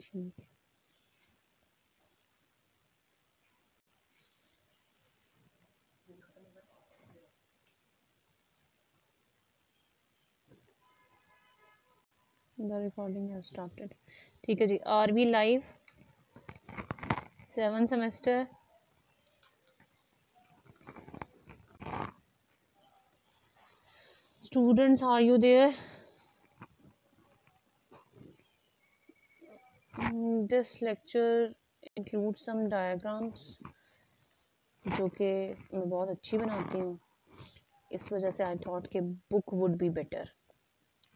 ठीक recording started ठीक है जी, are we live, seven semester. Students are you there? Mm, lecture include some diagrams जो कि मैं बहुत अच्छी बनाती हूँ। इस वजह से आई थॉट कि बुक वुड बी बेटर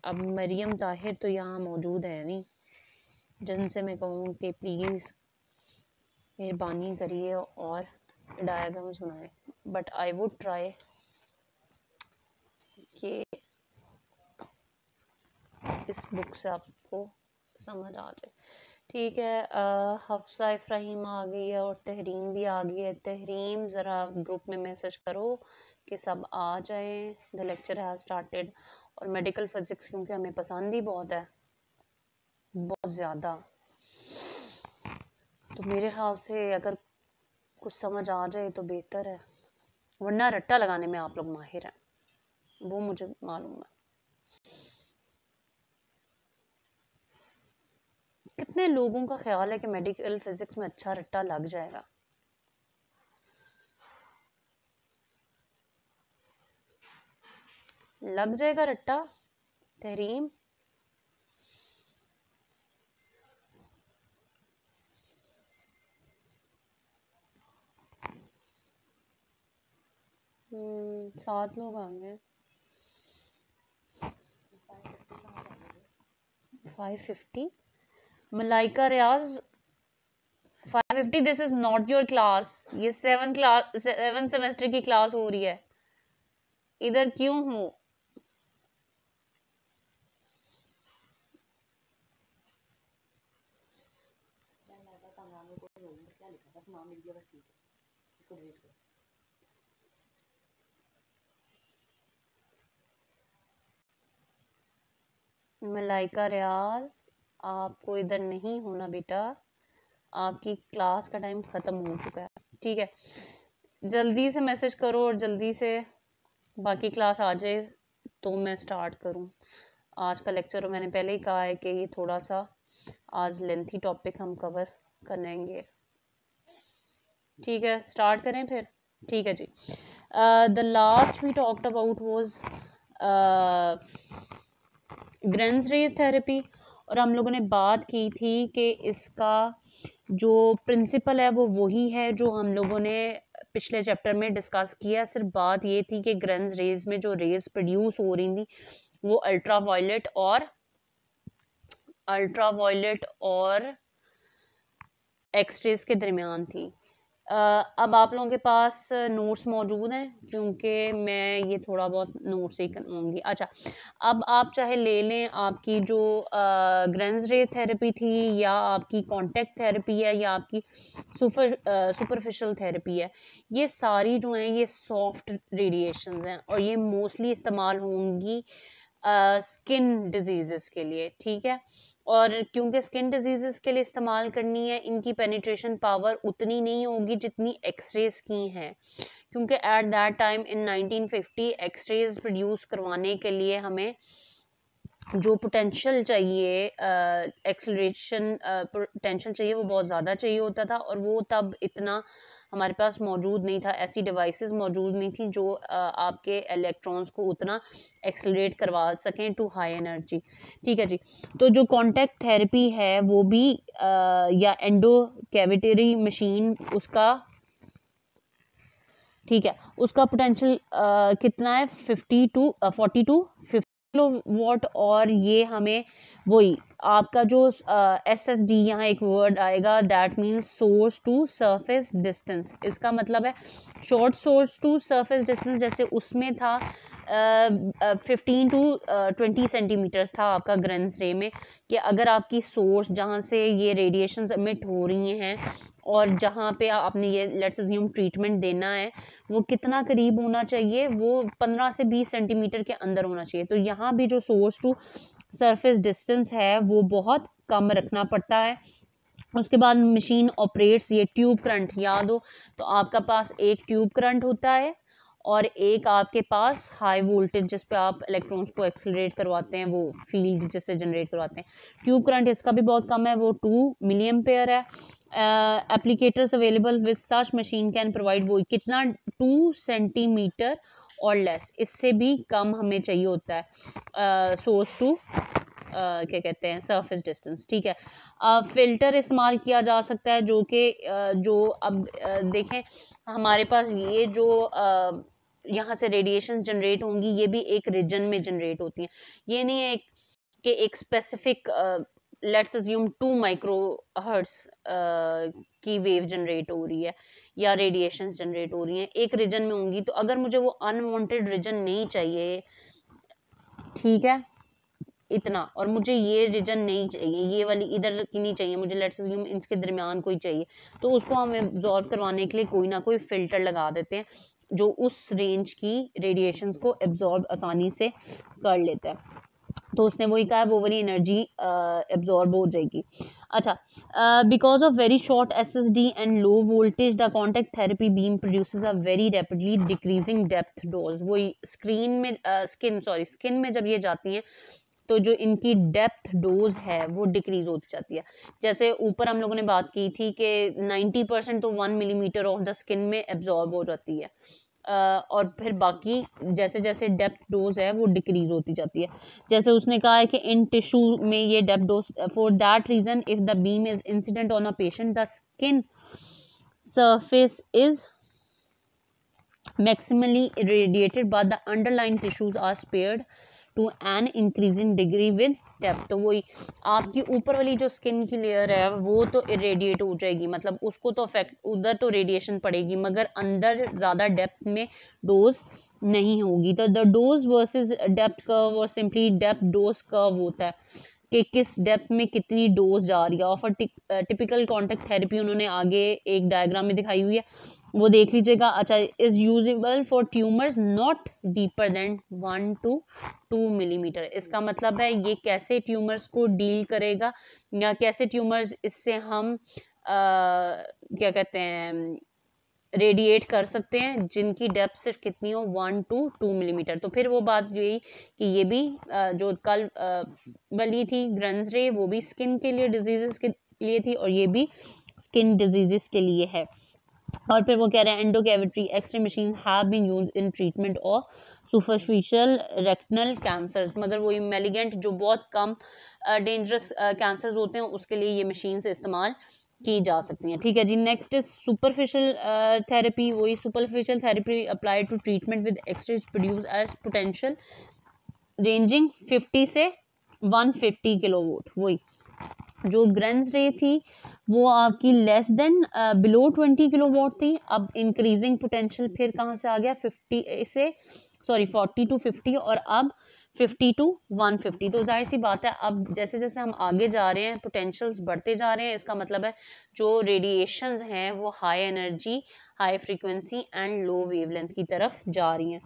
अब मरियम ताहिर तो यहाँ मौजूद है नहीं। जिनसे मैं कहूँ कि प्लीज़ मेहरबानी करिए और डायग्राम सुनाए बट आई वुड ट्राई कि इस बुक से आपको समझ आ जाए। ठीक है हफ्सा इफ्राहिम आ गई है और तहरीम भी आ गई है। तहरीम, ज़रा ग्रुप में मैसेज करो कि सब आ जाएँ। द लेक्चर हैज़ स्टार्टेड और मेडिकल फिज़िक्स क्योंकि हमें पसंद ही बहुत है। बहुत ज़्यादा। तो मेरे ख्याल से अगर कुछ समझ आ जाए तो बेहतर है। वरना रट्टा लगाने में आप लोग माहिर हैं। वो मुझे मालूम है। कितने लोगों का ख्याल है कि मेडिकल फिजिक्स में अच्छा रट्टा लग जाएगा। लग जाएगा रट्टा तहरीम। हम्म, सात लोग आ गए five fifty Malaika Riaz five fifty this is not your class ये सेवन क्लास सेवन सेमेस्टर की क्लास हो रही है। इधर क्यों हूँ? मलाइका रियाज आपको इधर नहीं होना बेटा। आपकी क्लास का टाइम ख़त्म हो चुका है, ठीक है? जल्दी से मैसेज करो और जल्दी से बाकी क्लास आ जाए तो मैं स्टार्ट करूँ। आज का लेक्चर मैंने पहले ही कहा है कि ये थोड़ा सा आज लेंथी टॉपिक हम कवर करेंगे। ठीक है स्टार्ट करें फिर? ठीक है जी। The last we talked about was grenz ray therapy और हम लोगों ने बात की थी कि इसका जो प्रिंसिपल है वो वही है जो हम लोगों ने पिछले चैप्टर में डिस्कस किया। सिर्फ़ बात ये थी कि ग्रेंस रेज में जो रेज प्रोड्यूस हो रही थी, वो अल्ट्रा वायलेट और अल्ट्रा वायलेट और एक्सरेज के दरमियान थी। अब आप लोगों के पास नोट्स मौजूद हैं, क्योंकि मैं ये थोड़ा बहुत नोट्स ही करवाऊँगी अच्छा अब आप चाहे ले लें, आपकी जो ग्रेंस रे थेरेपी थी, या आपकी कॉन्टेक्ट थेरेपी है, या आपकी सुपर सुपरफिशियल थेरेपी है, ये सारी जो हैं, ये सॉफ्ट रेडिएशन हैं, और ये मोस्टली इस्तेमाल होंगी स्किन डिज़ीज़ के लिए, ठीक है? और क्योंकि स्किन डिज़ीज़ के लिए इस्तेमाल करनी है, इनकी पेनिट्रेशन पावर उतनी नहीं होगी जितनी एक्सरेज की हैं। क्योंकि at that time in 1950 X rays produce करवाने के लिए हमें जो पोटेंशियल चाहिए एक्सलरेशन पोटेंशियल चाहिए वो बहुत ज़्यादा चाहिए होता था और वो तब इतना हमारे पास मौजूद नहीं था ऐसी डिवाइसेस मौजूद नहीं थी जो आपके इलेक्ट्रॉन्स को उतना एक्सलरेट करवा सकें टू हाई एनर्जी ठीक है जी? तो जो कॉन्टैक्ट थेरेपी है वो भी आ, या एंडो कैविटरी मशीन उसका ठीक है उसका पोटेंशियल कितना है? Fifty to forty to fifty watt और ये हमें वही, आपका जो एस एस डी यहाँ एक वर्ड आएगा that means source to surface distance इसका मतलब है short source to surface distance जैसे उसमें था फिफ्टीन टू ट्वेंटी सेंटीमीटर्स था आपका ग्रेंस रे में, कि अगर आपकी सोर्स जहाँ से ये रेडिएशन एमिट हो रही हैं और जहाँ पे आपने ये लेट्स अज्यूम ट्रीटमेंट देना है, वो कितना करीब होना चाहिए? वो पंद्रह से बीस सेंटीमीटर के अंदर होना चाहिए। तो यहाँ भी जो सोर्स टू सरफेस डिस्टेंस है, वो बहुत कम रखना पड़ता है। उसके बाद मशीन ऑपरेट्स ये ट्यूब करंट याद हो तो आपका पास एक ट्यूब करंट होता है और एक आपके पास हाई वोल्टेज जिस पे आप इलेक्ट्रॉन्स को एक्सलरेट करवाते हैं वो फ़ील्ड जिससे जनरेट करवाते हैं। ट्यूब करंट इसका भी बहुत कम है वो टू मिलियम पेयर है। Applicators available with such machine can provide वो कितना टू सेंटीमीटर और लेस इससे भी कम हमें चाहिए होता है। सोर्स uh, टू क्या कहते हैं सरफेस डिस्टेंस ठीक है। फ़िल्टर इस्तेमाल किया जा सकता है जो कि जो अब देखें हमारे पास ये जो यहाँ से रेडिएशन जनरेट होंगी, ये भी एक रीजन में जनरेट होती हैं। ये नहीं है कि एक specific let's assume two micro hertz की वेव जनरेट हो रही है या रेडिएशन जनरेट हो रही हैं। एक रीजन में होंगी तो अगर मुझे वो अनवांटेड रीजन नहीं चाहिए, ठीक है? इतना, और मुझे ये रीजन नहीं चाहिए, ये वाली इधर की नहीं चाहिए, मुझे लेट्स अज्यूम इसके दरमियान कोई चाहिए तो उसको हम एब्जॉर्ब करवाने के लिए कोई ना कोई फ़िल्टर लगा देते हैं। जो उस रेंज की रेडिएशंस को एब्जॉर्ब आसानी से कर लेता है। तो उसने वही कहा, वो वाली एनर्जी एब्जॉर्ब हो जाएगी। अच्छा because of very short S S D and low voltage the contact therapy beam produces a very rapidly decreasing depth dose वही स्क्रीन में स्किन सॉरी स्किन में जब ये जाती हैं तो जो इनकी डेप्थ डोज है, वो डिक्रीज होती जाती है। जैसे ऊपर हम लोगों ने बात की थी कि 90 परसेंट तो one millimetre of the skin में एब्जॉर्ब हो जाती है। और फिर बाकी जैसे जैसे डेप्थ डोज है, वो डिक्रीज होती जाती है। जैसे उसने कहा है कि इन टिश्यू में ये depth dose for that reason if the beam is incident on a patient the skin surface is maximally irradiated, but the underlying tissues are spared to an increasing degree with depth तो वही, आपकी ऊपर वाली जो skin की layer है, वो तो रेडिएट हो जाएगी। मतलब उसको तो अफेक्ट उधर तो रेडिएशन पड़ेगी, मगर अंदर ज़्यादा डेप्थ में डोज नहीं होगी। तो the dose versus depth curve और सिंपली डेप्थ डोज कर्व होता है। कि किस डेप्थ में कितनी डोज जा रही है। ऑफ़र टिपिकल कॉन्टेक्ट थेरेपी उन्होंने आगे एक डायग्राम में दिखाई हुई है। वो देख लीजिएगा। अच्छा is usable for tumours not deeper than one to two millimetre इसका मतलब है ये कैसे ट्यूमर्स को डील करेगा या कैसे ट्यूमर्स इससे हम आ, क्या कहते हैं रेडिएट कर सकते हैं, जिनकी डेप्थ सिर्फ़ कितनी हो? वन टू टू मिलीमीटर तो फिर वो बात यही कि ये भी जो कल वाली थी ग्रंस रे, वो भी स्किन के लिए डिज़ीज़ के लिए थी और ये भी स्किन डिजीजेस के लिए है। और फिर वो कह रहे हैं endocavitary X ray machine have been use in treatment of superficial rectal cancer मगर वो मेलिगेंट जो बहुत कम डेंजरस कैंसर्स होते हैं, उसके लिए ये मशीन से इस्तेमाल की जा सकती हैं। ठीक है जी नेक्स्ट इज़ सुपरफिशियल थेरेपी वही superficial therapy apply to treatment with X ray produce as potential ranging fifty से वन फिफ्टी किलो वोट वही। जो ग्रेंस रे थी, वो आपकी less than below twenty kilo watt थी, अब इंक्रीजिंग पोटेंशियल फिर कहाँ से आ गया? फिफ्टी से सॉरी फोर्टी टू फिफ्टी और अब फिफ्टी टू वन फिफ्टी तो ज़ाहिर सी बात है, अब जैसे जैसे हम आगे जा रहे हैं पोटेंशियल्स बढ़ते जा रहे हैं, इसका मतलब है जो रेडिएशन हैं, वो high energy high frequency and low wavelength की तरफ़ जा रही हैं।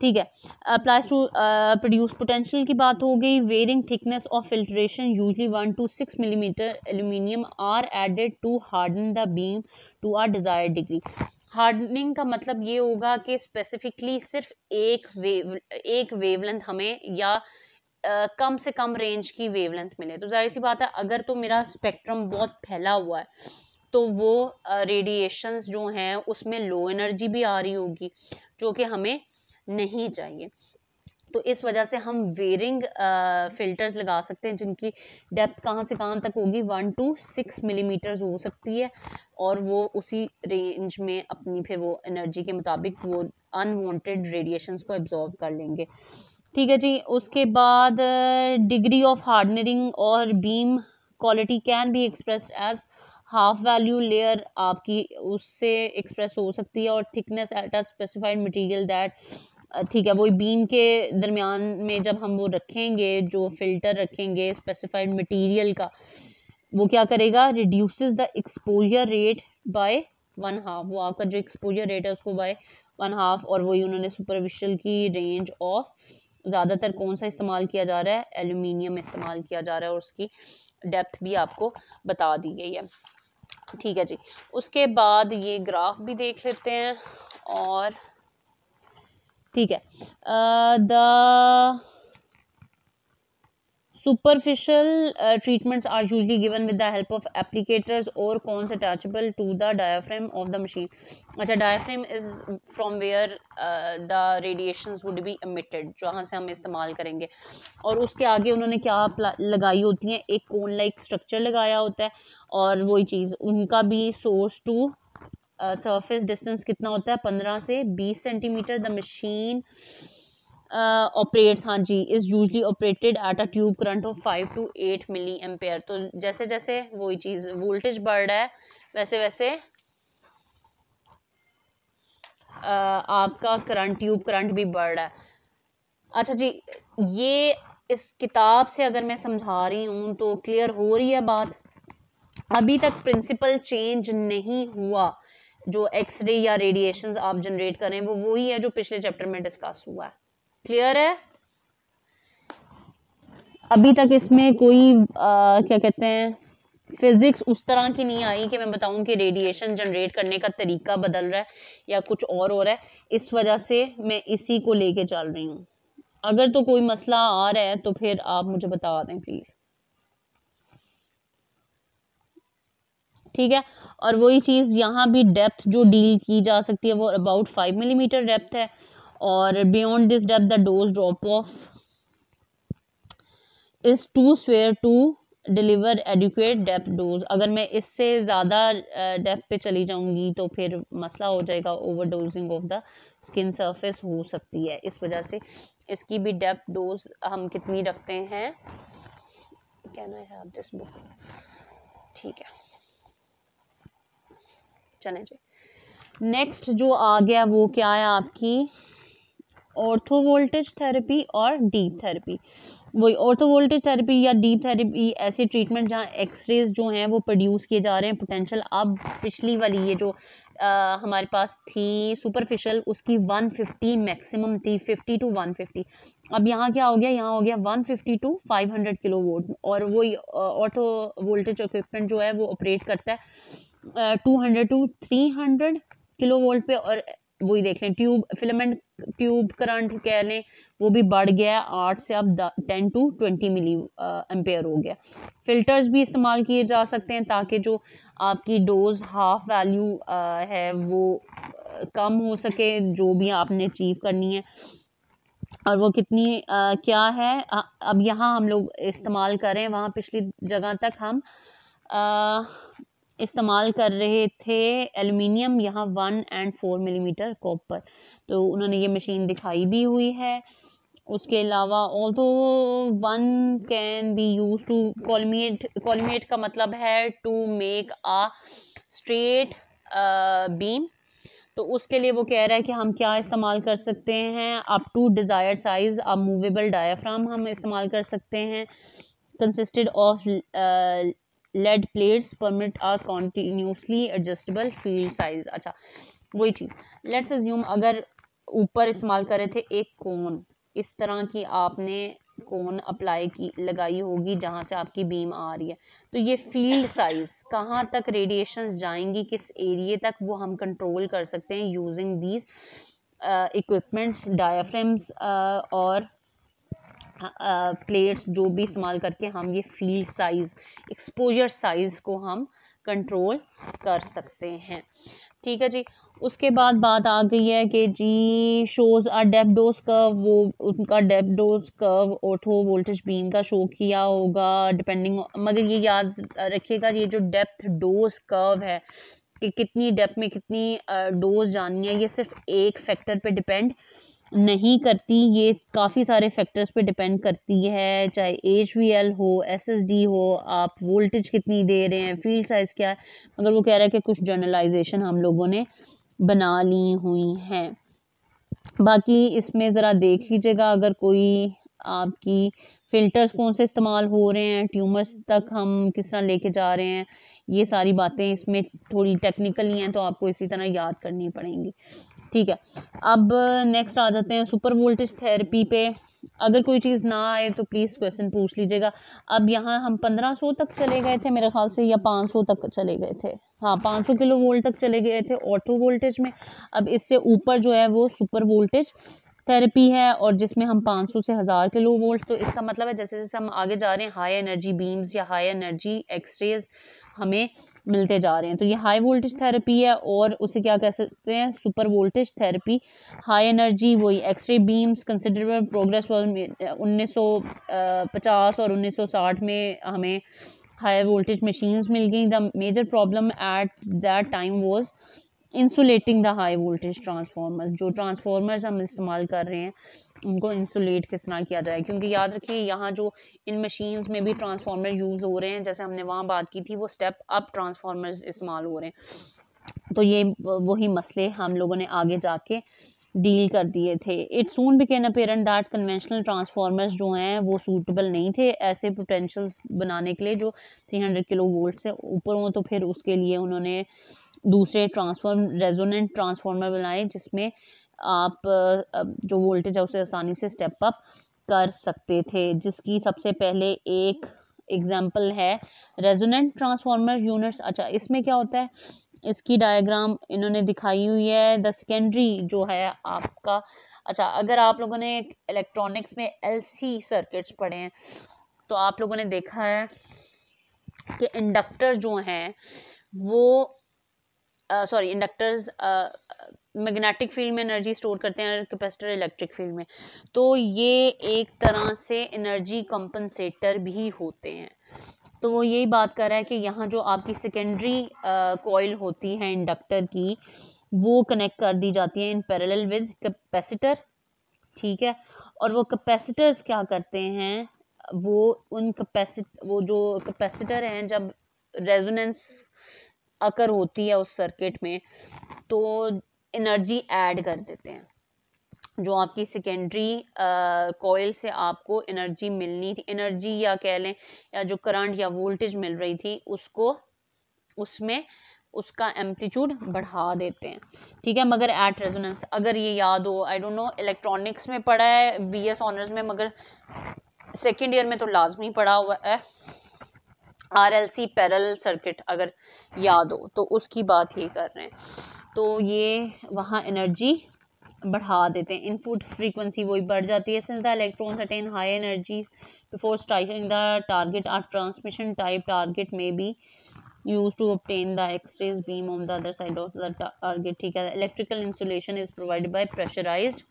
ठीक है अप्लाइज टू प्रोड्यूस पोटेंशियल की बात हो गई varying thickness of filtration usually one to six millimetre aluminium are added to harden the beam to our desire degree hardening का मतलब ये होगा कि स्पेसिफिकली सिर्फ़ एक वेव एक वेवलेंथ हमें या आ, कम से कम रेंज की वेवलेंथ मिले। तो ज़ाहिर सी बात है अगर तो मेरा स्पेक्ट्रम बहुत फैला हुआ है तो वो रेडिएशंस जो हैं उसमें लो एनर्जी भी आ रही होगी जो कि हमें नहीं चाहिए। तो इस वजह से हम वेरिंग फ़िल्टर्स लगा सकते हैं, जिनकी डेप्थ कहाँ से कहाँ तक होगी वन टू सिक्स मिलीमीटर्स हो सकती है, और वो उसी रेंज में अपनी फिर वो एनर्जी के मुताबिक वो अनवांटेड रेडिएशंस को एब्जॉर्ब कर लेंगे। ठीक है जी, उसके बाद डिग्री ऑफ़ हार्डनरिंग और beam quality can be express as half value layer आपकी उससे एक्सप्रेस हो सकती है, और thickness at a specified material that ठीक है वो बीम के दरमियान में जब हम वो रखेंगे, जो फ़िल्टर रखेंगे स्पेसिफाइड मटेरियल का, वो क्या करेगा? Reduces the exposure rate by one half वो आपका जो एक्सपोजर रेट है उसको बाय वन हाफ़ और वही उन्होंने सुपरफिशियल की रेंज ऑफ़ ज़्यादातर कौन सा इस्तेमाल किया जा रहा है? एल्यूमिनियम इस्तेमाल किया जा रहा है और उसकी डेप्थ भी आपको बता दी गई है। ठीक है जी। उसके बाद ये ग्राफ भी देख लेते हैं और ठीक है। The superficial treatments are usually given with the help of applicators और cones attachable to the diaphragm of the machine अच्छा diaphragm is from where the radiation would be emitted जहाँ से हम इस्तेमाल करेंगे। और उसके आगे उन्होंने क्या लगाई होती है? एक कोन लाइक स्ट्रक्चर लगाया होता है और वही चीज़, उनका भी सोर्स टू सरफेस डिस्टेंस कितना होता है? पंद्रह से बीस सेंटीमीटर द मशीन ऑपरेट्स हाँ जी is usually operated at a tube current of five to eight milli ampere तो जैसे जैसे वही चीज़ वोल्टेज बढ़ रहा है वैसे वैसे uh, आपका करंट ट्यूब करंट भी बढ़ रहा है. अच्छा जी ये इस किताब से अगर मैं समझा रही हूँ तो क्लियर हो रही है बात? अभी तक प्रिंसिपल चेंज नहीं हुआ. जो एक्सरे या रेडिएशंस आप जनरेट करें वो वही है जो पिछले चैप्टर में डिस्कस हुआ है। क्लियर है? अभी तक इसमें कोई आ, क्या कहते हैं फिजिक्स उस तरह की नहीं आई कि मैं बताऊँ कि रेडिएशन जनरेट करने का तरीका बदल रहा है या कुछ और हो रहा है। इस वजह से मैं इसी को लेके चल रही हूँ। अगर तो कोई मसला आ रहा है तो फिर आप मुझे बता दें प्लीज़ ठीक है? और वही चीज़ यहाँ भी डेप्थ जो डील की जा सकती है, वो अबाउट फाइव मिलीमीटर डेप्थ है और beyond this depth the dose drop off is too severe to deliver adequate depth dose अगर मैं इससे ज़्यादा डेप्थ पे चली जाऊँगी तो फिर मसला हो जाएगा over dosing of the skin surface हो सकती है। इस वजह से इसकी भी डेप्थ डोज हम कितनी रखते हैं? Can I have this book ठीक है। चलें जी। नेक्स्ट जो आ गया वो क्या है आपकी? ऑर्थो वोल्टेज थेरेपी और डीप थेरेपी वही ऑर्थो वोल्टेज थेरेपी या डीप थेरेपी ऐसी ट्रीटमेंट जहाँ एक्सरेज जो हैं वो प्रोड्यूस किए जा रहे हैं पोटेंशियल अब पिछली वाली ये जो आ, हमारे पास थी सुपरफिशियल उसकी 150 मैक्सिमम थी 50 टू 150 अब यहाँ क्या हो गया? यहाँ हो गया 150 टू 500 किलो वोल्ट और वही ऑर्थो वोल्टेज इक्विपमेंट जो है वो ऑपरेट करता है। Two hundred to three hundred kilo volt पे और वही देख लें ट्यूब फिलामेंट ट्यूब करंट कह लें वो भी बढ़ गया आठ से अब ten to twenty milli ampere हो गया। फिल्टर्स भी इस्तेमाल किए जा सकते हैं ताकि जो आपकी डोज हाफ़ वैल्यू है वो कम हो सके जो भी आपने अचीव करनी है। और वो कितनी आ, क्या है आ, अब यहाँ हम लोग इस्तेमाल करें वहाँ पिछली जगह तक हम आ, इस्तेमाल कर रहे थे एलुमिनियम यहाँ one and four millimetre copper. तो उन्होंने ये मशीन दिखाई भी हुई है। उसके अलावा although one can be use to collimate collimate का मतलब है to make a straight beam तो उसके लिए वो कह रहा है कि हम क्या इस्तेमाल कर सकते हैं। अप टू डिज़ायर साइज़ अब मूवेबल डायाफ्राम हम इस्तेमाल कर सकते हैं। Consisted of lead plates permit are continuously adjustable field size अच्छा वही चीज़। लेट्स अज्यूम अगर ऊपर इस्तेमाल कर रहे थे एक कोन, इस तरह की आपने कोन अप्लाई की, लगाई होगी जहाँ से आपकी बीम आ रही है। तो ये फ़ील्ड साइज़ कहाँ तक रेडिएशंस जाएँगी, किस एरिए तक, वो हम कंट्रोल कर सकते हैं यूजिंग दीज इक्विपमेंट्स डायाफ्रेम्स और प्लेट्स जो भी इस्तेमाल करके हम ये फ़ील्ड साइज़ एक्सपोजर साइज़ को हम कंट्रोल कर सकते हैं। ठीक है जी? उसके बाद बात आ गई है कि जी shows a depth dose curve वो उनका depth dose curve ortho voltage beam का शो किया होगा डिपेंडिंग मगर ये याद रखिएगा, ये जो डेप्थ डोज कर्व है, कि कितनी डेप्थ में कितनी डोज जानी है, ये सिर्फ़ एक फैक्टर पे डिपेंड नहीं करती, ये काफ़ी सारे फैक्टर्स पे डिपेंड करती है, चाहे एच वी एल हो एस एस डी हो, आप वोल्टेज कितनी दे रहे हैं फ़ील्ड साइज़ क्या है, मगर वो कह रहा है कि कुछ जर्नलाइजेशन हम लोगों ने बना ली हुई हैं। बाकी इसमें ज़रा देख लीजिएगा, अगर कोई आपकी फ़िल्टर्स कौन से इस्तेमाल हो रहे हैं ट्यूमर्स तक हम किस तरह लेके जा रहे हैं, ये सारी बातें इसमें थोड़ी टेक्निकली हैं तो आपको इसी तरह याद करनी पड़ेंगी। ठीक है। अब नेक्स्ट आ जाते हैं सुपर वोल्टेज थेरेपी पे। अगर कोई चीज़ ना आए तो प्लीज़ क्वेश्चन पूछ लीजिएगा। अब यहाँ हम 1500 तक चले गए थे मेरे ख्याल से या 500 तक चले गए थे। हाँ 500 किलो वोल्ट तक चले गए थे ऑटो वोल्टेज में। अब इससे ऊपर जो है वो सुपर वोल्टेज थेरेपी है और जिसमें हम 500 से हज़ार किलो वोल्ट तो इसका मतलब है जैसे जैसे हम आगे जा रहे हैं हाई एनर्जी बीम्स या हाई एनर्जी एक्सरेज हमें मिलते जा रहे हैं। तो ये हाई वोल्टेज थेरेपी है और उसे क्या कह सकते हैं? Super voltage therapy high energy वही X ray beams considerable progress उन्नीस सौ पचास और उन्नीस सौ साठ में हमें हाई वोल्टेज मशीन्स मिल गई। The major problem at that time was insulating the high voltage transformers जो ट्रांसफार्मर्स हम इस्तेमाल कर रहे हैं। उनको इंसुलेट किस तरह किया जाए? क्योंकि याद रखिए, यहाँ जो इन मशीन्स में भी ट्रांसफार्मर यूज़ हो रहे हैं, जैसे हमने वहाँ बात की थी, वो स्टेप अप ट्रांसफार्मर्स इस्तेमाल हो रहे हैं। तो ये वही मसले हम लोगों ने आगे जाके डील कर दिए थे। It soon became apparent that conventional transformers जो हैं, वो सूटेबल नहीं थे ऐसे पोटेंशियल्स बनाने के लिए, जो 300 किलो वोल्ट से ऊपर हों तो फिर उसके लिए उन्होंने दूसरे ट्रांसफॉर्म रेजोनेंट ट्रांसफार्मर बनाए, जिसमें आप जो वोल्टेज है, उसे आसानी से स्टेप अप कर सकते थे। जिसकी सबसे पहले एक एग्ज़ाम्पल है रेजोनेंट ट्रांसफार्मर यूनिट्स अच्छा इसमें क्या होता है? इसकी डायग्राम इन्होंने दिखाई हुई है द सेकेंडरी जो है आपका। अच्छा अगर आप लोगों ने इलेक्ट्रॉनिक्स में एलसी सर्किट्स पढ़े हैं तो आप लोगों ने देखा है कि इंडक्टर जो हैं, वो सॉरी इंडक्टर्स मैग्नेटिक फ़ील्ड में एनर्जी स्टोर करते हैं कैपेसिटर इलेक्ट्रिक फ़ील्ड में। तो ये एक तरह से एनर्जी कंपनसेटर भी होते हैं। तो वो यही बात कर रहा है कि यहाँ जो आपकी सेकेंडरी कोयल होती है इंडक्टर की, वो कनेक्ट कर दी जाती है इन पैरेलल विद कैपेसिटर ठीक है? और वो कैपेसिटर्स क्या करते हैं? वो उन कैपेसिट वो जो कैपेसिटर हैं, जब रेजोनेंस अकर होती है उस सर्किट में तो एनर्जी ऐड कर देते हैं। जो आपकी सेकेंडरी कोयल से आपको एनर्जी मिलनी थी एनर्जी या कह लें, या जो करंट या वोल्टेज मिल रही थी, उसको, उसमें उसका एम्पलीट्यूड बढ़ा देते हैं। ठीक है, मगर एट रेजोनेंस अगर ये याद हो आई डोंट नो इलेक्ट्रॉनिक्स में पढ़ा है बी एस ऑनर्स में, मगर सेकेंड ईयर में तो लाजमी पढ़ा हुआ है। R L C parallel circuit अगर याद हो तो उसकी बात ही कर रहे हैं। तो ये वहाँ एनर्जी बढ़ा देते हैं। इनपुट फ्रीक्वेंसी वही बढ़ जाती है। Since the electrons attain high energy before striking the target are transmission type target में be use to obtain the X rays beam on the other side of the target ठीक है। Electrical insulation is provided by pressurised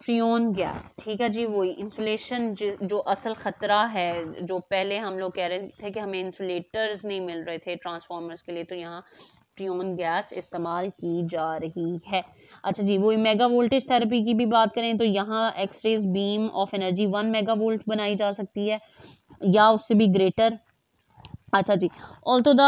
freon gas ठीक है जी। वही insulation जो असल ख़तरा है, जो पहले हम लोग कह रहे थे कि हमें इंसुलेटर्स नहीं मिल रहे थे ट्रांसफार्मर्स के लिए तो यहाँ फ्रियोन गैस इस्तेमाल की जा रही है। अच्छा जी, वही मेगा वोल्टेज थेरेपी की भी बात करें तो यहाँ x rays beam of energy one mega volt बनाई जा सकती है या उससे भी ग्रेटर अच्छा जी ऑल्टो द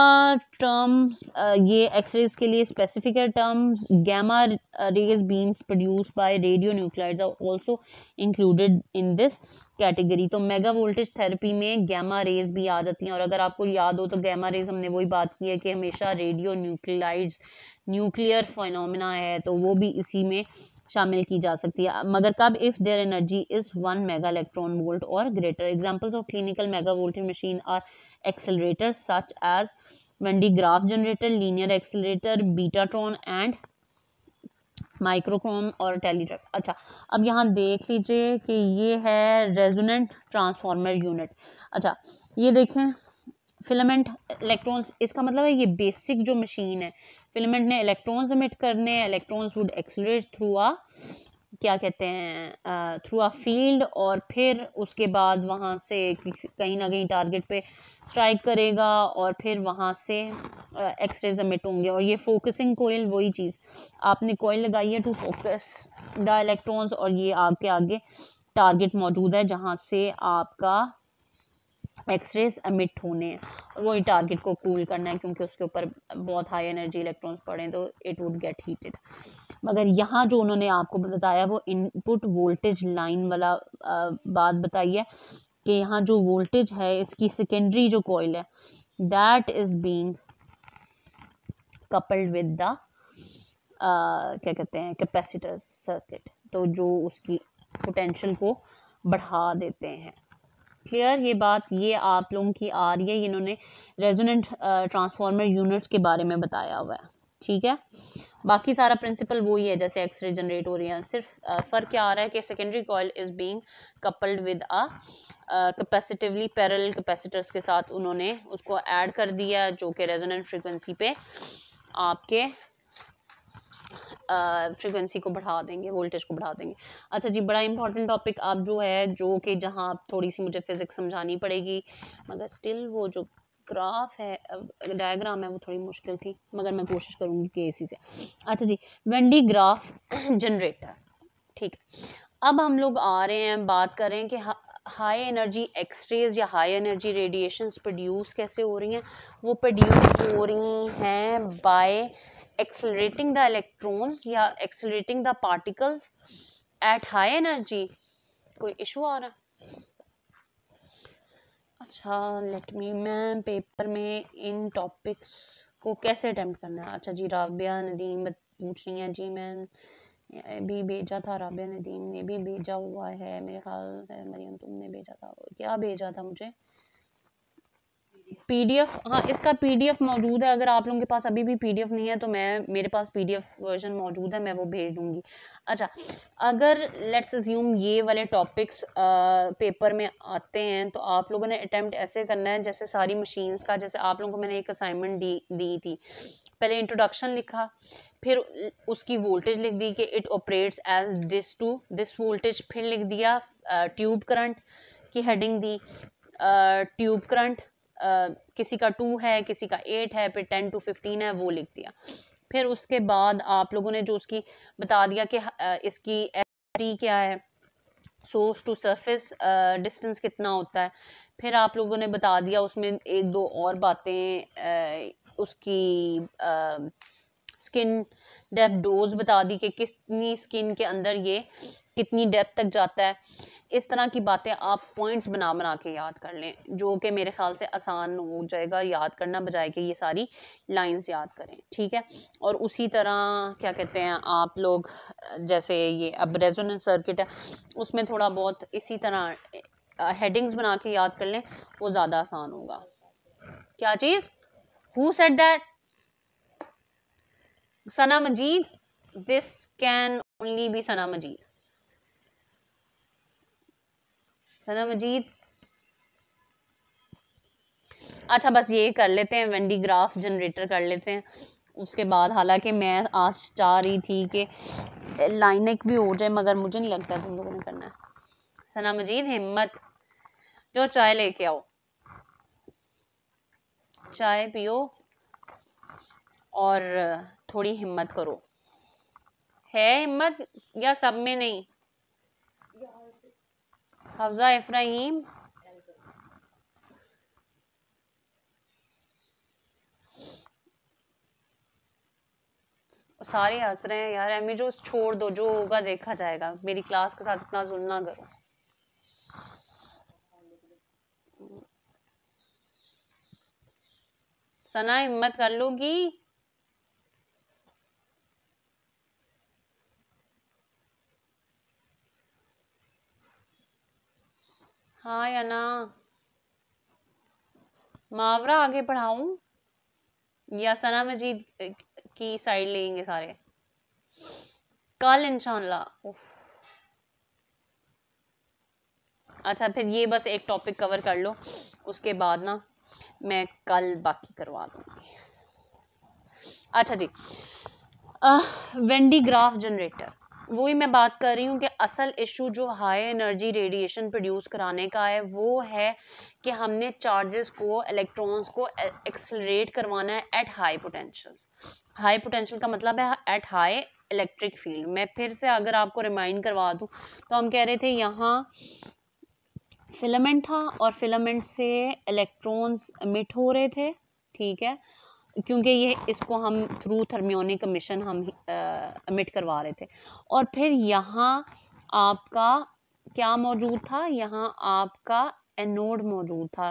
टर्म्स ये एक्सरेज के लिए स्पेसिफिक है terms gamma rays beams produce by radio nuclides are also included in this category तो मेगा वोल्टेज थेरेपी में गैमा रेज भी आ जाती हैं। और अगर आपको याद हो तो गैमा रेज हमने वही बात की है कि हमेशा रेडियो न्यूक्लियाइड्स न्यूक्लियर फिनोमिना है तो वो भी इसी में शामिल की जा सकती है। मगर कब? If their energy is one mega electron volt और greater examples of clinical mega voltage machine are accelerator such as Van de Graaff generator linear accelerator betatron and microtron और टेलीट्रैक अच्छा अब यहाँ देख लीजिए कि ये है रेजोनेंट ट्रांसफार्मर यूनिट। अच्छा ये देखें, फिलामेंट, इलेक्ट्रॉन्स, इसका मतलब है ये बेसिक जो मशीन है, फिलामेंट ने इलेक्ट्रॉन्स एमिट करने, electrons would accelerate through a क्या कहते हैं थ्रू आ फ़ील्ड और फिर उसके बाद वहाँ से कहीं ना कहीं टारगेट पे स्ट्राइक करेगा और फिर वहाँ से एक्सरेज एमिट होंगे। और ये फोकसिंग कोयल वही चीज़, आपने कोयल लगाई है टू फोकस द इलेक्ट्रॉन्स और ये आपके आगे टारगेट मौजूद है जहाँ से आपका एक्सरेज एमिट होने हैं वही टारगेट को कूल करना है क्योंकि उसके ऊपर बहुत हाई एनर्जी इलेक्ट्रॉन्स पड़े हैं तो इट वुड गेट हीटेड मगर यहाँ जो उन्होंने आपको बताया, वो इनपुट वोल्टेज लाइन वाला बात बताई है कि यहाँ जो वोल्टेज है, इसकी सेकेंडरी जो कोयल है that is being coupled with the क्या कहते हैं कैपेसिटर सर्किट तो जो उसकी पोटेंशियल को बढ़ा देते हैं। क्लियर ये बात ये आप लोगों की आ रही है इन्होंने रेजोनेंट ट्रांसफार्मर यूनिट्स के बारे में बताया हुआ है, ठीक है? बाकी सारा प्रिंसिपल वही है जैसे एक्सरे जनरेट हो रही है, सिर्फ़ फ़र्क क्या आ रहा है कि secondary coil is being coupled with a capacitively parallel capacitors के साथ उन्होंने उसको ऐड कर दिया, जो कि रेजोनेंट फ्रिक्वेंसी पे आपके फ्रिक्वेंसी को बढ़ा देंगे वोल्टेज को बढ़ा देंगे। अच्छा जी, बड़ा इंपॉर्टेंट टॉपिक अब जो है, जो कि जहाँ आप थोड़ी सी मुझे फिज़िक्स समझानी पड़ेगी, मगर स्टिल वो जो ग्राफ है डायग्राम है, वो थोड़ी मुश्किल थी, मगर मैं कोशिश करूँगी कि इसी से। अच्छा जी वेंडी ग्राफ जनरेटर ठीक है। अब हम लोग आ रहे हैं, बात कर रहे हैं कि हाई एनर्जी एक्सरेज या हाई एनर्जी रेडिएशंस प्रोड्यूस कैसे हो रही हैं? वो प्रोड्यूस हो रही हैं बाय accelerating the electrons या accelerating the particles at high energy? कोई इशू आ रहा? अच्छा लेट मी मैं पेपर में इन टॉपिक्स को कैसे अटेम्प्ट करना है? अच्छा जी, राबिया नदीम पूछ रही हैं। जी, मैं भी भेजा था, राबिया नदीम ने भी भेजा हुआ है, मेरे ख्याल मरियम, तुमने भेजा था। क्या भेजा था मुझे? पीडीएफ हाँ इसका पीडीएफ मौजूद है। अगर आप लोगों के पास अभी भी पीडीएफ नहीं है तो मैं, मेरे पास पीडीएफ वर्जन मौजूद है, मैं वो भेज दूँगी। अच्छा अगर लेट्स अज्यूम ये वाले टॉपिक्स पेपर में आते हैं तो आप लोगों ने अटैम्प्ट ऐसे करना है, जैसे सारी मशीन्स का, जैसे आप लोगों को मैंने एक असाइनमेंट दी दी थी। पहले इंट्रोडक्शन लिखा, फिर उसकी वोल्टेज लिख दी कि it operates as this to this voltage फिर लिख दिया ट्यूब करंट की हेडिंग दी ट्यूब करंट किसी का टू है, किसी का एट है, फिर टेन टू फिफ्टीन है, वो लिख दिया। फिर उसके बाद आप लोगों ने जो उसकी बता दिया कि इसकी टी क्या है सोर्स टू सरफेस डिस्टेंस कितना होता है, फिर आप लोगों ने बता दिया उसमें एक दो और बातें उसकी स्किन डेप्थ डोज बता दी कि कितनी स्किन के अंदर ये कितनी डेप्थ तक जाता है। इस तरह की बातें आप पॉइंट्स बना बना के याद कर लें, जो कि मेरे ख्याल से आसान हो जाएगा याद करना, बजाय कि ये सारी लाइंस याद करें, ठीक है? और उसी तरह, क्या कहते हैं, आप लोग, जैसे ये अब रेजोनेंस सर्किट है, उसमें थोड़ा बहुत इसी तरह हेडिंग्स बना के याद कर लें, वो ज़्यादा आसान होगा। क्या चीज़? Who said that Sana Majeed this can only be Sana Majeed Sana Majeed? अच्छा बस ये कर लेते हैं वेंडी ग्राफ जनरेटर कर लेते हैं। उसके बाद हालाँकि मैं आज चाह रही थी कि लाइन एक भी हो जाए, मगर मुझे नहीं लगता तुम लोगों ने करना सना मजीद, हिम्मत। जो चाय लेके आओ। चाय पियो और थोड़ी हिम्मत करो। है हिम्मत या सब में नहीं? हफ्जा इफ्राहिम सारे हंस रहे हैं यार, एमी जो छोड़ दो, जो होगा देखा जाएगा। मेरी क्लास के साथ इतना जुल्म ना करो। सना, हिम्मत कर लोगी? हाँ या ना? मुहावरा आगे पढ़ाऊं? या सना मजीद की साइड लेंगे सारे? कल इंशाल्लाह। अच्छा फिर ये बस एक टॉपिक कवर कर लो। उसके बाद ना, मैं कल बाकी करवा दूँगी। अच्छा जी। वेंडी ग्राफ जनरेटर वही मैं बात कर रही हूँ कि असल इशू जो हाई एनर्जी रेडिएशन प्रोड्यूस कराने का है, वो है कि हमने चार्जेस को इलेक्ट्रॉन्स को एक्सलरेट करवाना है at high potentials high potential का मतलब है एट हाई इलेक्ट्रिक फ़ील्ड मैं फिर से अगर आपको रिमाइंड करवा दूँ तो हम कह रहे थे यहाँ फिलामेंट था और फिलामेंट से इलेक्ट्रॉन्स मिट हो रहे थे, ठीक है? क्योंकि ये इसको हम थ्रू थर्मियोनिक मिशन हम अमिट करवा रहे थे। और फिर यहाँ आपका क्या मौजूद था? यहाँ आपका एनोड मौजूद था।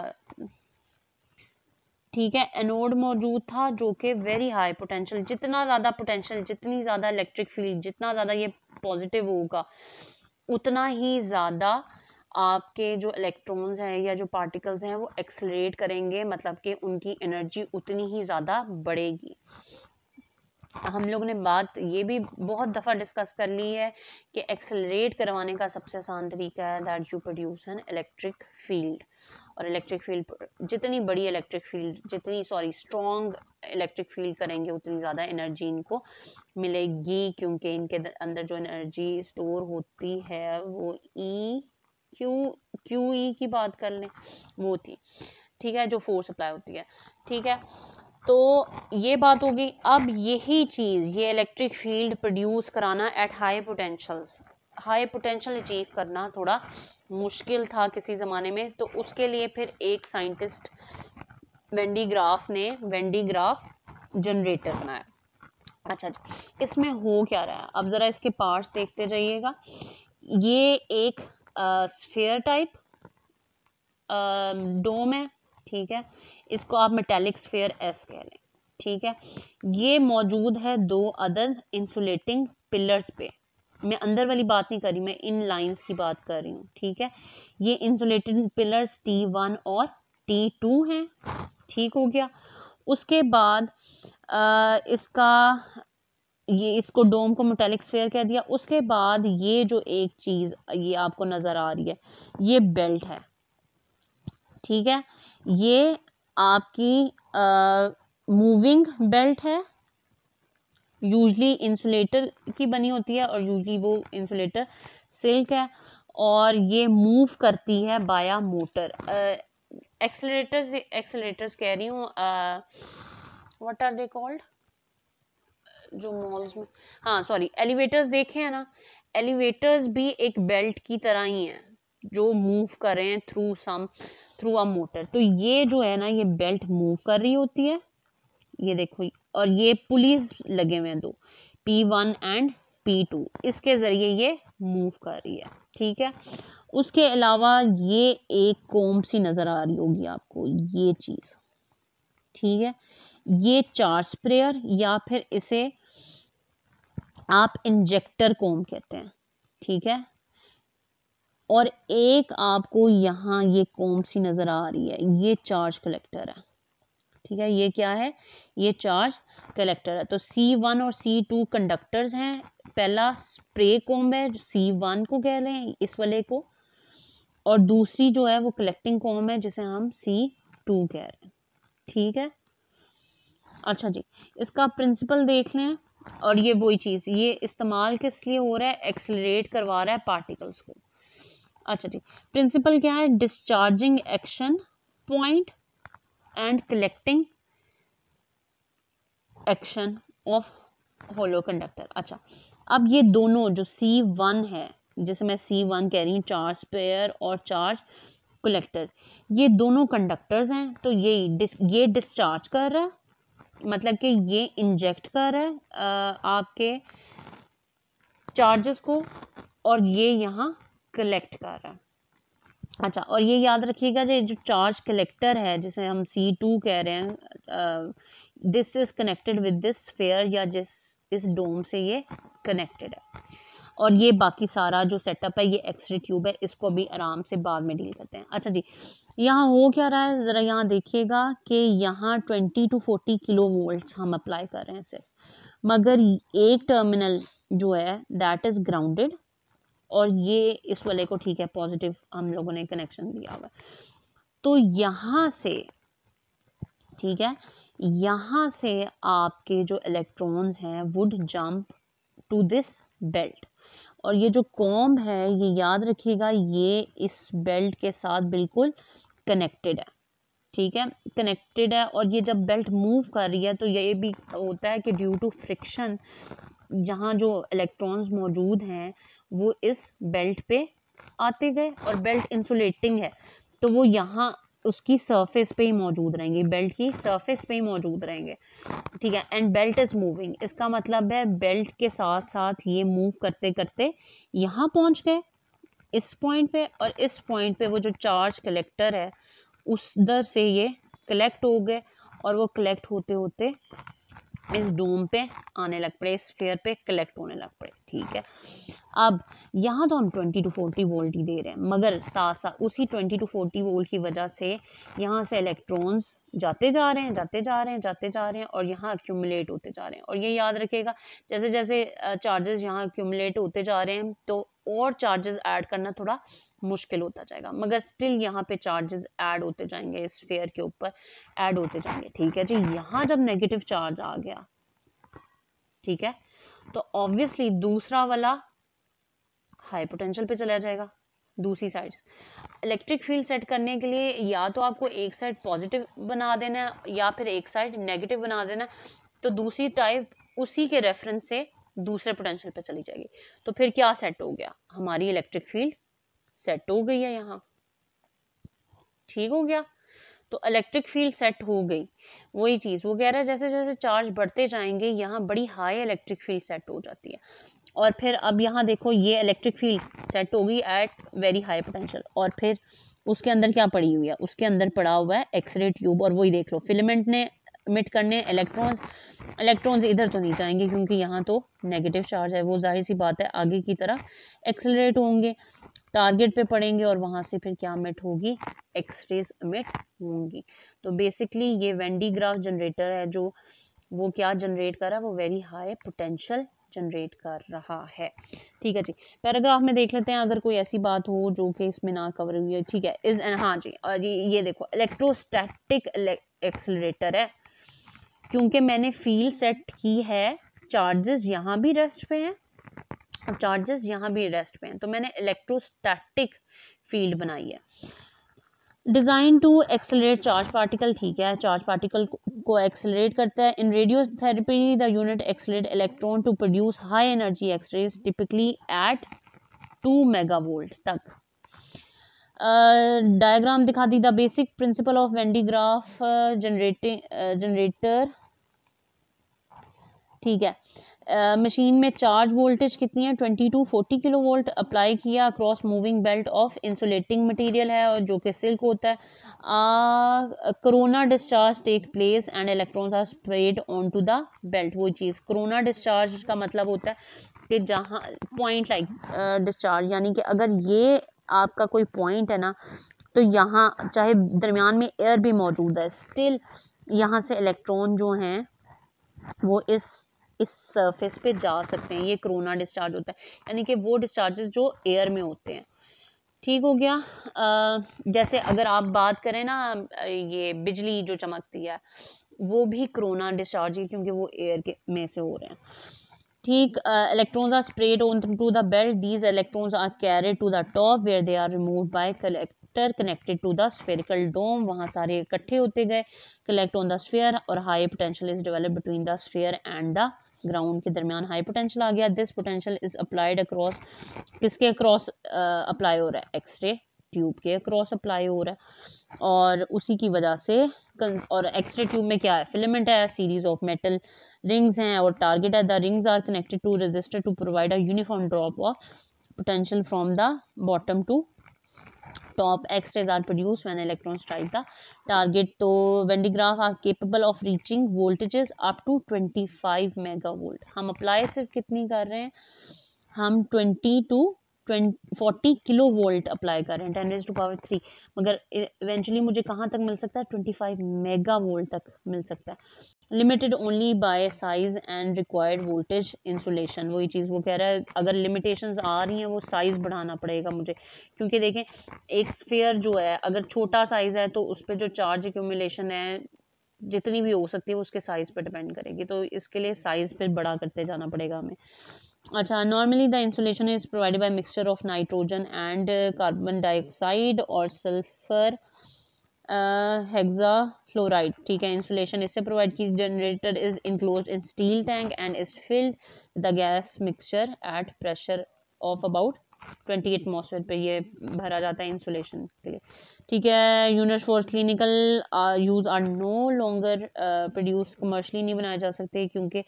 ठीक है एनोड मौजूद था जो कि वेरी हाई पोटेंशियल जितना ज़्यादा पोटेंशियल जितनी ज़्यादा इलेक्ट्रिक फ़ील्ड जितना ज़्यादा ये पॉजिटिव होगा, उतना ही ज़्यादा आपके जो इलेक्ट्रॉन्स हैं या जो पार्टिकल्स हैं वो एक्सलरेट करेंगे मतलब कि उनकी एनर्जी उतनी ही ज़्यादा बढ़ेगी। हम लोग ने बात ये भी बहुत दफ़ा डिस्कस कर ली है कि एक्सलरेट करवाने का सबसे आसान तरीका है that you produce an electric field और इलेक्ट्रिक फ़ील्ड जितनी बड़ी इलेक्ट्रिक फ़ील्ड जितनी सॉरी स्ट्रॉन्ग इलेक्ट्रिक फ़ील्ड करेंगे, उतनी ज़्यादा एनर्जी इनको मिलेगी, क्योंकि इनके अंदर जो एनर्जी स्टोर होती है वो ई क्यू क्यू ई की बात कर लें? वो थी। ठीक है, जो फोर्स अप्लाई होती है। ठीक है? तो ये बात होगी, अब यही चीज़, ये इलेक्ट्रिक फ़ील्ड प्रोड्यूस कराना at high potentials high potential achieve करना थोड़ा मुश्किल था किसी ज़माने में तो उसके लिए फिर एक साइंटिस्ट वेंडी ग्राफ ने वेंडी ग्राफ जनरेटर बनाया। अच्छा जी, इसमें हो क्या रहा है? अब ज़रा इसके पार्ट्स देखते जाइएगा। ये एक स्फेयर टाइप डोम है ठीक है? इसको आप मेटेलिक स्फेयर एस कह लें ठीक है? ये मौजूद है दो अदर इंसुलेटिंग पिलर्स पे। मैं अंदर वाली बात नहीं कर रही मैं इन लाइंस की बात कर रही हूँ ठीक है? ये इंसुलेटेड पिलर्स टी वन और टी टू हैं ठीक हो गया। उसके बाद आ, इसका ये इसको डोम को मेटेलिक स्फेयर कह दिया। उसके बाद ये जो एक चीज़, ये आपको नज़र आ रही है, ये बेल्ट है। ठीक है? ये आपकी मूविंग बेल्ट है। यूजली इंसुलेटर की बनी होती है और यूजली वो इंसुलेटर सिल्क है। और ये मूव करती है बाया मोटर एक्सलेटर्स एक्सलेटर्स कह रही हूँ व्हाट आर दे कॉल्ड जो मॉल्स में हाँ सॉरी एलिवेटर्स देखे हैं ना एलिवेटर्स भी एक बेल्ट की तरह ही हैं, जो मूव कर रहे हैं through some through a motor तो ये जो है ना, ये बेल्ट मूव कर रही होती है। ये देखो, और ये पुलिस लगे हुए हैं दो P one and P two इसके ज़रिए ये मूव कर रही है, ठीक है? उसके अलावा ये एक कोम सी नज़र आ रही होगी आपको, ये चीज़, ठीक है? ये चार स्प्रेयर या फिर इसे आप इंजेक्टर कोम कहते हैं, ठीक है? और एक आपको यहाँ ये कोम सी नज़र आ रही है, ये चार्ज कलेक्टर है, ठीक है? ये क्या है? ये चार्ज कलेक्टर है। तो सी वन और सी टू कंडक्टर्स हैं। पहला स्प्रे कोम है, जो सी वन को कह हैं इस वाले को। और दूसरी जो है, वो कलेक्टिंग कोम है, जिसे हम सी टू कह रहे हैं, ठीक है? अच्छा जी, इसका प्रिंसिपल देख लें। और ये वही चीज़, ये इस्तेमाल किस लिए हो रहा है? एक्सलरेट करवा रहा है पार्टिकल्स को। अच्छा जी प्रिंसिपल क्या है? Discharging action point and collecting action of hollow conductor अच्छा अब ये दोनों जो सी वन है, जैसे मैं सी वन कह रही हूँ चार्ज पेयर और चार्ज कलेक्टर ये दोनों कंडक्टर्स हैं तो ये ये डिस्चार्ज कर रहा है मतलब कि ये इंजेक्ट कर रहा है आपके चार्जेस को और ये यहाँ कलेक्ट कर रहा है। अच्छा और ये याद रखिएगा जो जो चार्ज कलेक्टर है, जिसे हम सी टू कह रहे हैं this is connected with this fair या जिस, इस डोम से ये कनेक्टेड है। और ये बाकी सारा जो सेटअप है, ये एक्सरे ट्यूब है, इसको भी आराम से बाद में डील करते हैं। अच्छा जी, यहाँ हो क्या रहा है? ज़रा यहाँ देखिएगा कि यहाँ twenty to forty kilo volts हम अप्लाई कर रहे हैं सिर्फ़। मगर एक टर्मिनल जो है दैट इज़ ग्राउंडेड और ये इस वाले को ठीक है पॉजिटिव हम लोगों ने कनेक्शन दिया हुआ तो यहाँ से, ठीक है, यहाँ से आपके जो इलेक्ट्रॉन्स हैं would jump to this belt और ये जो कॉम है, ये याद रखिएगा, ये इस बेल्ट के साथ बिल्कुल कनेक्टेड है। ठीक है? कनेक्टेड है और ये जब बेल्ट मूव कर रही है तो ये भी होता है कि ड्यू टू फ्रिक्शन जहाँ जो इलेक्ट्रॉन्स मौजूद हैं, वो इस बेल्ट पे आते गए और बेल्ट इंसुलेटिंग है। तो वो यहाँ उसकी सरफेस पे ही मौजूद रहेंगे बेल्ट की सरफेस पे ही मौजूद रहेंगे। ठीक है एंड बेल्ट इज़ मूविंग इसका मतलब है बेल्ट के साथ साथ ये मूव करते करते यहाँ पहुँच गए, इस पॉइंट पे और इस पॉइंट पे वो जो चार्ज कलेक्टर है, उस दर से ये कलेक्ट हो गए और वो कलेक्ट होते होते इस डोम पे आने लग पड़े, इस फेयर पे कलेक्ट होने लग पड़े। ठीक है अब यहाँ तो हम ट्वेंटी टू फोर्टी वोल्ट ही दे रहे हैं, मगर साथ साथ उसी ट्वेंटी टू फोर्टी वोल्ट की वजह से यहाँ से इलेक्ट्रॉन्स जाते जा रहे हैं, जाते जा रहे हैं, जाते जा रहे हैं और यहाँ एक्यूमुलेट होते जा रहे हैं। और ये याद रखिएगा जैसे जैसे चार्जेस यहाँ अक्यूमुलेट होते जा रहे हैं तो और चार्जेस ऐड करना थोड़ा मुश्किल होता जाएगा। मगर स्टिल यहाँ पे चार्जेस ऐड होते जाएँगे इस फेयर के ऊपर ऐड होते जाएँगे, ठीक है जी? यहाँ जब नेगेटिव चार्ज आ गया, ठीक है? तो ऑब्वियसली दूसरा वाला हाई पोटेंशियल पे चला जाएगा, दूसरी साइड इलेक्ट्रिक फ़ील्ड सेट करने के लिए या तो आपको एक साइड पॉजिटिव बना देना है या फिर एक साइड नेगेटिव बना देना तो दूसरी टाइप उसी के रेफरेंस से दूसरे पोटेंशियल पे चली जाएगी. तो फिर क्या सेट हो गया? हमारी इलेक्ट्रिक फ़ील्ड सेट हो गई है यहाँ. ठीक हो गया? तो इलेक्ट्रिक फ़ील्ड सेट हो गई. वही चीज़, वो कह रहा है जैसे जैसे चार्ज बढ़ते जाएँगे, यहाँ बड़ी हाई इलेक्ट्रिक फ़ील्ड सेट हो जाती है. और फिर अब यहाँ देखो ये इलेक्ट्रिक फ़ील्ड सेट होगी एट वेरी हाई पोटेंशियल और फिर उसके अंदर क्या पड़ी हुई है? उसके अंदर पड़ा हुआ है एक्सरे ट्यूब और वही देख लो फिलामेंट ने मिट करने इलेक्ट्रॉन्स इलेक्ट्रॉन्स इधर तो नहीं जाएँगे क्योंकि यहाँ तो नेगेटिव चार्ज है, वो ज़ाहिर सी बात है आगे की तरफ़ एक्सलरेट होंगे टारगेट पे पड़ेंगे और वहाँ से फिर क्या मिट होगी? एक्सरेज मिट होंगी. तो बेसिकली ये वेंडी ग्राफ जनरेटर है जो वो क्या जनरेट कर रहा है? वो वेरी हाई पोटेंशियल जनरेट कर रहा है। ठीक है जी। पैराग्राफ में देख लेते हैं अगर कोई ऐसी बात हो जो कि इसमें ना कवर हुई है ठीक है। इस हाँ जी और ये, ये देखो इलेक्ट्रोस्टैटिक एक्सलरेटर है। क्योंकि मैंने फ़ील्ड सेट की है चार्जेस यहाँ भी रेस्ट पे हैं और चार्जेस यहाँ भी रेस्ट पे हैं। तो मैंने इलेक्ट्रोस्टैटिक फ़ील्ड बनाई है। Design to accelerate charge particle, ठीक है, चार्ज पार्टिकल को एक्सलरेट करता है। In radio therapy the unit accelerate electron to produce high energy x-rays, typically at two mega volt तक डायग्राम दिखा दी, the basic principle of Van de Graaff generating generator, ठीक है। Machine में charge voltage कितनी है? Twenty to forty kilo volt apply किया across moving belt of insulating material है और जो कि सिल्क होता है। Corona discharge take place and electrons are spread on to the belt वो चीज़। कोरोना डिस्चार्ज का मतलब होता है कि जहाँ पॉइंट लाइक डिस्चार्ज यानी कि अगर ये आपका कोई पॉइंट है ना तो यहाँ चाहे दरमियान में एयर भी मौजूद है स्टिल यहाँ से इलेक्ट्रॉन जो हैं, वो इस इस सरफेस पे जा सकते हैं ये कोरोना डिस्चार्ज होता है। यानी कि वो डिस्चार्जेस जो एयर में होते हैं। ठीक हो गया? आ, जैसे अगर आप बात करें ना ये बिजली जो चमकती है वो भी कोरोना डिस्चार्ज ही क्योंकि वो एयर के में से हो रहे हैं। ठीक electrons are spread on to the belt these electrons are carried to the top where they are remove by collector connected to the spherical dome वहाँ सारे इकट्ठे होते गए कलेक्ट ऑन द स्फेयर और high potential is develop between the sphere and the ground के दरमियान high potential आ गया. This potential is applied across किसके अक्रॉस अप्लाई हो रहा है? एक्सरे ट्यूब के अक्रॉस अप्लाई हो रहा है और उसी की वजह से और एक्सरे ट्यूब में क्या है? फिलामेंट है सीरीज़ ऑफ़ मेटल रिंग्स हैं और टारगेट है. The rings are connected to register to provide a uniform drop of potential from the bottom to top x-rays are produce when electron strike the target तो Van de Graaff are capable of reaching voltages up to twenty five mega volt हम apply सिर्फ़ कितनी कर रहे हैं? हम twenty to forty kilo volt apply कर रहे हैं ten raise to power three मगर इवेंचुअली मुझे कहाँ तक मिल सकता है? ट्वेंटी फाइव मेगा वोल्ट तक मिल सकता है। Limited only by size and required voltage insulation वही चीज़ वो कह रहा है, अगर लिमिटेशंस आ रही हैं, वो साइज़ बढ़ाना पड़ेगा मुझे। क्योंकि देखें, एक स्फेयर जो है, अगर छोटा साइज़ है तो उस पर जो चार्ज एक्यूमुलेशन है, जितनी भी हो सकती है उसके साइज़ पर डिपेंड करेगी। तो इसके लिए साइज़ पर बड़ा करते जाना पड़ेगा हमें। अच्छा normally the insulation is provided by mixture of nitrogen and carbon dioxide और सल्फ़र हेक्सा फ्लोराइड ठीक है इंसुलेशन इससे प्रोवाइड की generator is enclose in steel tank and is filled the gas mixture at pressure of about twenty atmosphere पर ये भरा जाता है इंसुलेशन के लिए। ठीक है unit for clinical use are no longer produce commercially नहीं बनाए जा सकते क्योंकि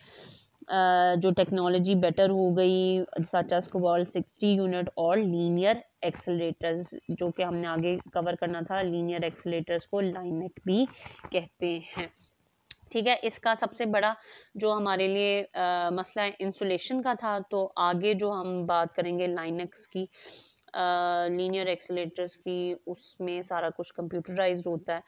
जो टेक्नोलॉजी बेटर हो गई सच एज सिक्सटी यूनिट और लीनियर एक्सलेटर्स जो कि हमने आगे कवर करना था लीनियर एक्सलेटर्स को लाइनेट भी कहते हैं। ठीक है इसका सबसे बड़ा जो हमारे लिए आ, मसला इंसुलेशन का था तो आगे जो हम बात करेंगे लाइनक्स की लीनियर एक्सीलेटर्स की उसमें सारा कुछ कंप्यूटराइज होता है।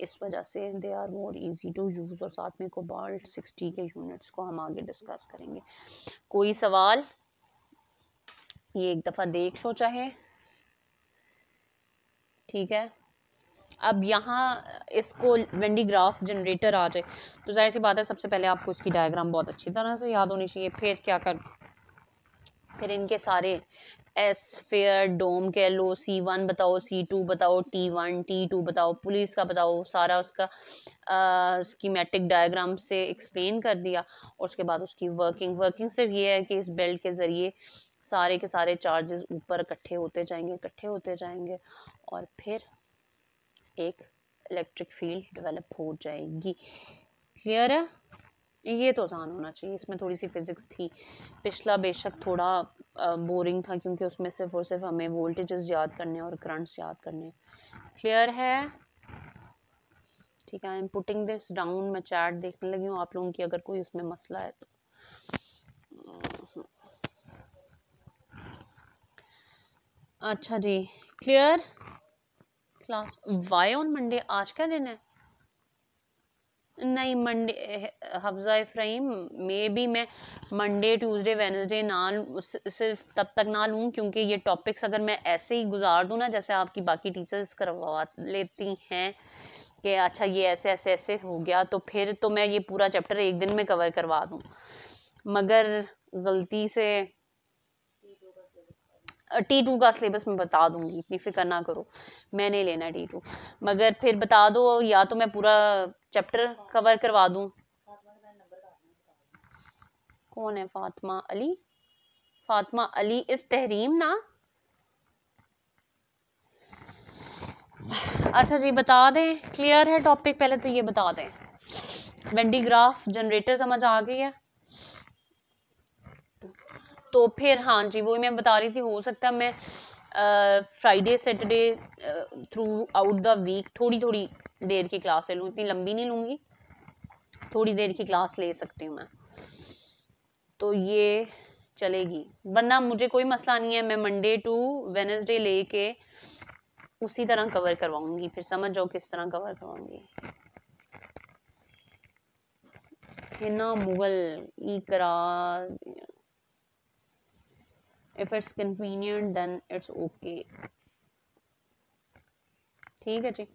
इस वजह से they are more easy to use और साथ में कोबाल्ट सिक्सटी के यूनिट्स को हम आगे डिस्कस करेंगे। कोई सवाल? ये एक दफ़ा देख लो चाहे। ठीक है? अब यहाँ इसको वेंडी ग्राफ जनरेटर आ जाए। तो ज़ाहिर सी बात है, सबसे पहले आपको इसकी डायग्राम बहुत अच्छी तरह से याद होनी चाहिए। फिर क्या कर फिर इनके सारे एस फेयर डोम कह लो सी वन बताओ सी टू बताओ टी वन टी टू बताओ, पुलिस का बताओ, सारा उसका स्कीमेटिक डायग्राम से एक्सप्लेन कर दिया। और उसके बाद उसकी वर्किंग वर्किंग सिर्फ़ ये है कि इस बेल्ट के ज़रिए सारे के सारे चार्जेस ऊपर इकट्ठे होते जाएँगे, इकट्ठे होते जाएँगे और फिर एक इलेक्ट्रिक फ़ील्ड डेवलप हो जाएगी। क्लियर है? ये तो आसान होना चाहिए, इसमें थोड़ी सी फिज़िक्स थी। पिछला बेशक थोड़ा बोरिंग था क्योंकि उसमें सिर्फ़ और सिर्फ़ हमें वोल्टेजेस याद करने और करंट्स याद करने। क्लियर है? ठीक है I am putting this down मैं चैट देखने लगी हूँ आप लोगों की अगर कोई उसमें मसला है तो। अच्छा जी clear class why on Monday आज क्या दिन है? नहीं Monday Hafza Ifrahim may be मैं मंडे ट्यूसडे वेनसडे ना सिर्फ़ तब तक ना लूँ, क्योंकि ये टॉपिक्स अगर मैं ऐसे ही गुजार दूँ ना, जैसे आपकी बाकी टीचर्स करवा लेती हैं कि अच्छा ये ऐसे ऐसे ऐसे हो गया तो फिर तो मैं ये पूरा चैप्टर एक दिन में कवर करवा दूँ। मगर गलती से टी टू का सिलेबस मैं बता दूँगी, इतनी फ़िक्र ना करो मैंने लेना टी टू मगर फिर बता दो, या तो मैं पूरा चैप्टर कवर करवा दूँ। कौन है फातिमा अली? फातिमा अली इस तहरीम ना? अच्छा जी, बता दें। क्लियर है टॉपिक पहले तो ये बता दें। वेंडी ग्राफ जनरेटर समझ आ गई है। तो फिर हाँ जी, वही मैं बता रही थी, हो सकता है मैं Friday Saturday throughout the week थोड़ी थोड़ी देर की क्लास ले लूँ, इतनी लंबी नहीं लूँगी। थोड़ी देर की क्लास ले सकती हूँ मैं। तो ये चलेगी। वरना मुझे कोई मसला नहीं है, मैं मंडे टू वेनसडे लेके उसी तरह कवर करवाऊँगी। फिर समझ जाओ किस तरह cover करवाऊँगी। Hina Mughal if it's convenient, then it's okay ठीक है जी।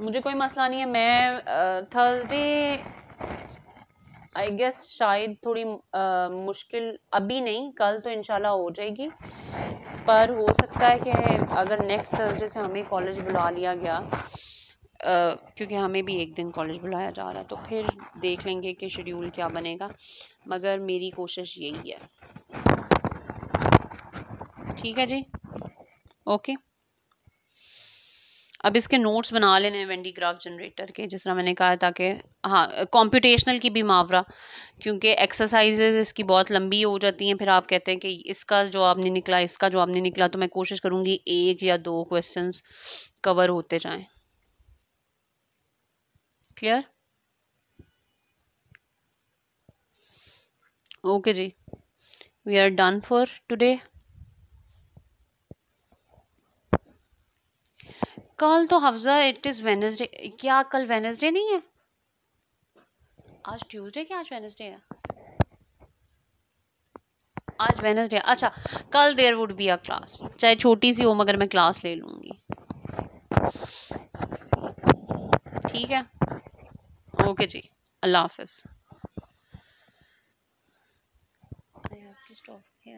मुझे कोई मसला नहीं है। मैं थर्सडे आई गेस शायद थोड़ी uh, मुश्किल अभी नहीं कल तो इनशाला हो जाएगी। पर हो सकता है कि अगर नेक्स्ट थर्सडे से हमें कॉलेज बुला लिया गया uh, क्योंकि हमें भी एक दिन कॉलेज बुलाया जा रहा है तो फिर देख लेंगे कि शेड्यूल क्या बनेगा। मगर मेरी कोशिश यही है। ठीक है जी? ओके अब इसके नोट्स बना लेने हैं वेंडी ग्राफ जनरेटर के, जिस तरह मैंने कहा था कि हाँ कंप्यूटेशनल की भी मावरा, क्योंकि एक्सरसाइजेज इसकी बहुत लंबी हो जाती हैं, फिर आप कहते हैं कि इसका जवाब नहीं निकला, इसका जवाब नहीं निकला तो मैं कोशिश करूँगी एक या दो क्वेश्चन कवर होते जाएँ। Clear okay ji. We are done for today कल तो हफ्जा इट इज़ वेनसडे क्या कल वेनसडे नहीं है? आज ट्यूसडे क्या आज वेनसडे है? आज वेनसडे अच्छा कल there would be a class चाहे छोटी सी हो, मगर मैं क्लास ले लूँगी. ठीक है? ओके जी. अल्लाह हाफिज़. I.